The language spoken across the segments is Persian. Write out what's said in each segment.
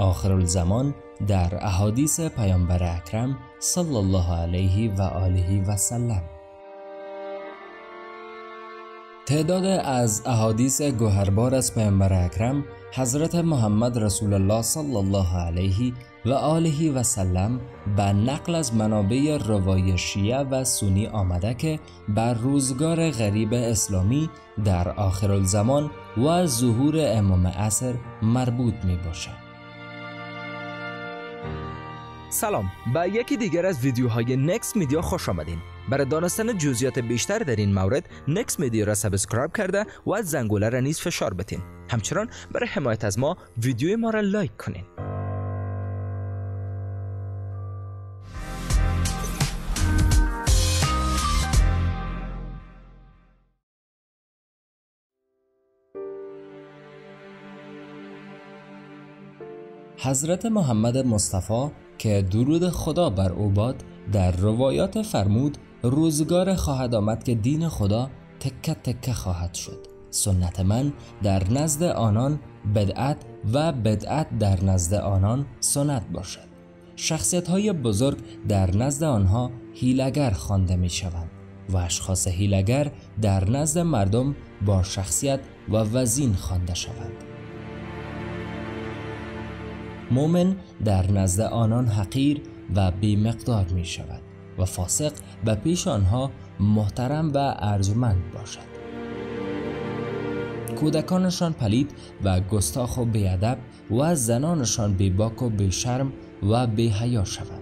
آخر الزمان در احادیث پیامبر اکرم صلی الله علیه و آله و سلم تعداد از احادیث گوهربار از پیامبر اکرم حضرت محمد رسول الله صلی الله علیه و آله و سلم به نقل از منابع روای شیعه و سنی آمده که بر روزگار غریب اسلامی در آخر الزمان و ظهور امام عصر مربوط می باشد. سلام. به یکی دیگر از ویدیوهای Next Media خوش آمدین. برای دانستن جزئیات بیشتر در این مورد Next Media را subscribe کرده و از زنگوله را نیز فشار بتین. همچنان برای حمایت از ما ویدیوی ما را لایک کنین. حضرت محمد مصطفی که درود خدا بر او باد در روایات فرمود روزگار خواهد آمد که دین خدا تکه تکه خواهد شد. سنت من در نزد آنان بدعت و بدعت در نزد آنان سنت باشد. شخصیت های بزرگ در نزد آنها هیلگر خوانده می شوند و اشخاص هیلگر در نزد مردم با شخصیت و وزین خوانده شوند. مؤمن در نزد آنان حقیر و بیمقدار می شود و فاسق به پیش آنها محترم و ارجمند باشد. کودکانشان پلید و گستاخ و بیادب و زنانشان بیباک و بیشرم و بیحیا شود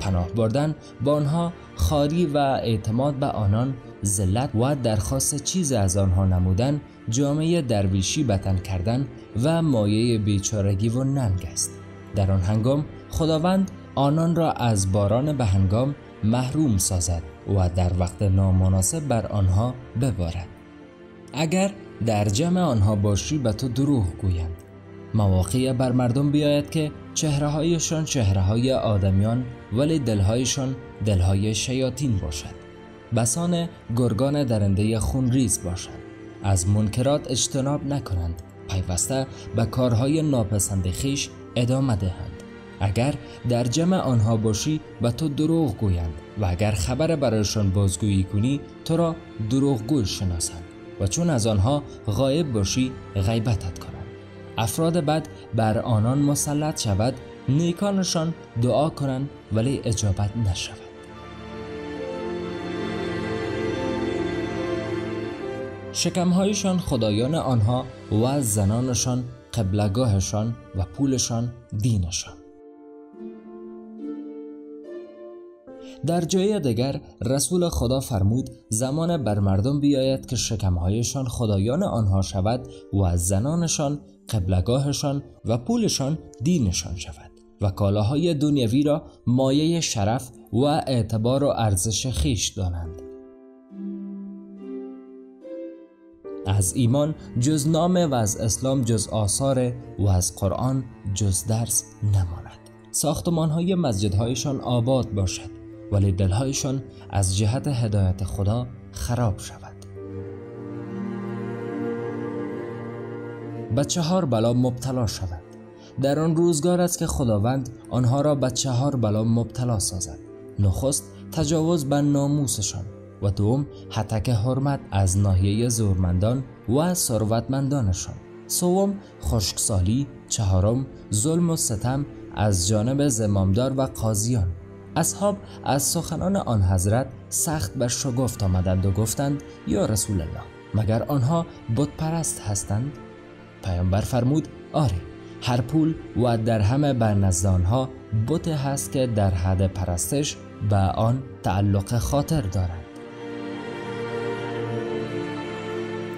پناه بردن با آنها خاری و اعتماد به آنان ذلت و درخواست چیز از آنها نمودن جامعه درویشی بتن کردن و مایه بیچارگی و ننگ است. در آن هنگام خداوند آنان را از باران به هنگام محروم سازد و در وقت نامناسب بر آنها ببارد. اگر در جمع آنها باشی به تو دروغ گویند. مواقع بر مردم بیاید که چهره هایشان چهره های آدمیان ولی دلهایشان دلهای شیاطین باشد. بسان گرگان درنده خون ریز باشند از منکرات اجتناب نکنند. پیوسته به کارهای ناپسند خیش ادامه دهند. اگر در جمع آنها باشی به تو دروغ گویند و اگر خبر برایشان بازگویی کنی تو را دروغگوی شناسند و چون از آنها غایب باشی غیبتت کنند. افراد بد بر آنان مسلط شود نیکانشان دعا کنند ولی اجابت نشود. شکمهایشان خدایان آنها و زنانشان قبلگاهشان و پولشان دینشان. در جای دیگر رسول خدا فرمود زمان بر مردم بیاید که شکمهایشان خدایان آنها شود و زنانشان قبلگاهشان و پولشان دینشان شود و کالاهای دنیوی را مایه شرف و اعتبار و ارزش خیش دانند. از ایمان جز نام و از اسلام جز آثار و از قرآن جز درس نماند. ساختمان های مسجدهایشان آباد باشد ولی دلهایشان از جهت هدایت خدا خراب شود. به چهار بلا مبتلا شود. در آن روزگار است که خداوند آنها را به چهار بلا مبتلا سازد. نخست تجاوز بر ناموسشان. و دوم حتک حرمت از ناحیه زورمندان و ثروتمندانشان. سوم خشکسالی چهارم ظلم و ستم از جانب زمامدار و قاضیان. اصحاب از سخنان آن حضرت سخت بر شگفت آمدند و گفتند یا رسول الله مگر آنها بت پرست هستند؟ پیامبر فرمود آره هر پول و در همه بر نزد آنها بت هست که در حد پرستش به آن تعلق خاطر دارد.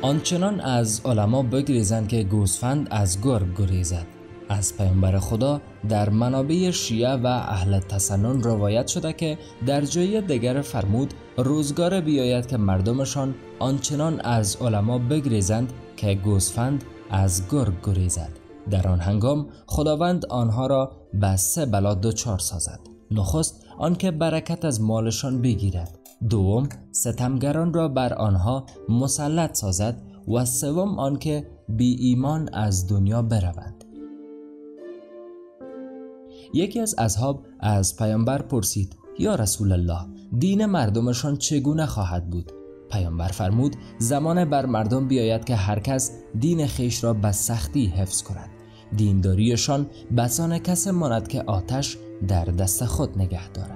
آنچنان از علما بگریزند که گوسفند از گرگ گریزد. از پیامبر خدا در منابع شیعه و اهل تسنن روایت شده که در جای دیگر فرمود روزگار بیاید که مردمشان آنچنان از علما بگریزند که گوسفند از گرگ گریزد. در آن هنگام خداوند آنها را به سه بلا دچار سازد. نخست آنکه برکت از مالشان بگیرد. دوم ستمگران را بر آنها مسلط سازد و سوم آنکه بی ایمان از دنیا بروند. یکی از اصحاب از پیامبر پرسید یا رسول الله دین مردمشان چگونه خواهد بود؟ پیامبر فرمود زمان بر مردم بیاید که هر کس دین خیش را به سختی حفظ کند. دینداریشان بسان کس ماند که آتش در دست خود نگه دارد.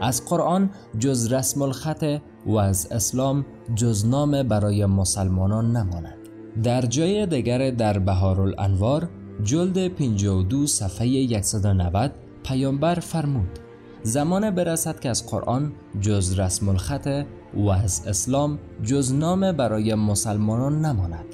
از قرآن جز رسم الخط و از اسلام جز نام برای مسلمانان نماند. در جای دیگر در بهار الانوار جلد 52 صفحه 190 پیامبر فرمود زمان برسد که از قرآن جز رسم الخط و از اسلام جز نام برای مسلمانان نماند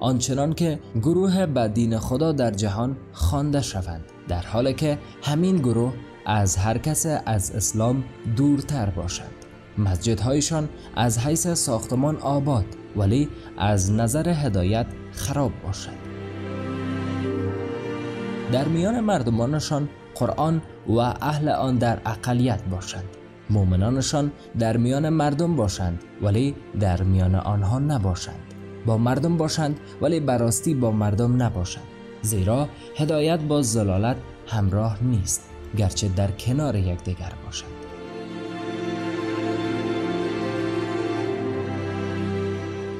آنچنان که گروه به دین خدا در جهان خوانده شوند در حالی که همین گروه از هر کس از اسلام دورتر باشند مسجدهایشان از حیث ساختمان آباد ولی از نظر هدایت خراب باشد. در میان مردمانشان قرآن و اهل آن در اقلیت باشند. مؤمنانشان در میان مردم باشند ولی در میان آنها نباشند. با مردم باشند ولی براستی با مردم نباشند. زیرا هدایت با زلالت همراه نیست. گرچه در کنار یکدیگر باشند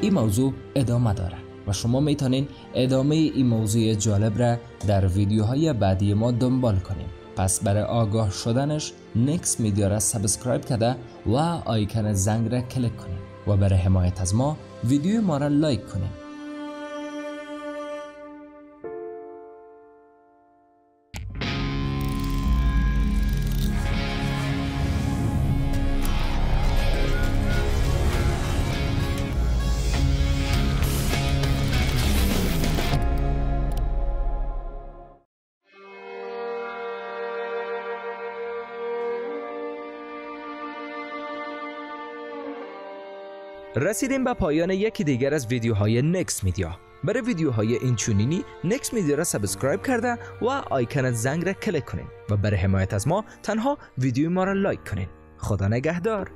این موضوع ادامه دارد و شما می‌تونین ادامه این موضوع جالب را در ویدیوهای بعدی ما دنبال کنیم پس برای آگاه شدنش Next Media را subscribe کرده و آیکن زنگ را کلیک کنیم و برای حمایت از ما ویدیو ما را لایک کنیم رسیدیم به پایان یکی دیگر از ویدیوهای Next Media برای ویدیوهای این چونینی Next Media را subscribe کرده و آیکن زنگ را کلیک کنید. و برای حمایت از ما تنها ویدیو ما را لایک کنید. خدا نگهدار